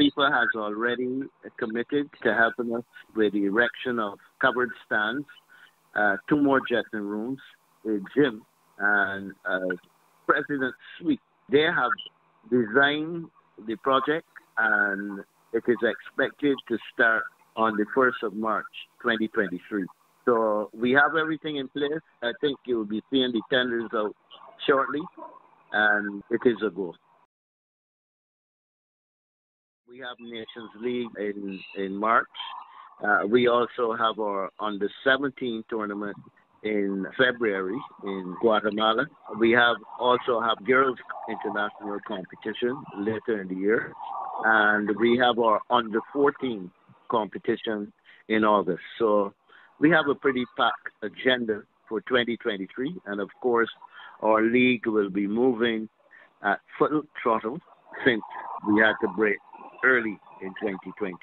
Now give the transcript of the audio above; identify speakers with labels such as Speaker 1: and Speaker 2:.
Speaker 1: FIFA has already committed to helping us with the erection of covered stands, uh, two more dressing rooms, a gym, and a president's suite. They have designed the project and it is expected to start on the 1st of March 2023. So we have everything in place. I think you will be seeing the tenders out shortly, and it is a goal. We have Nations League in, in March. Uh, we also have our under 17 tournament in February in Guatemala. We have also have girls international competition later in the year, and we have our under 14 competition in August. So we have a pretty packed agenda for 2023, and of course, our league will be moving at full throttle since we had to break early in 2020.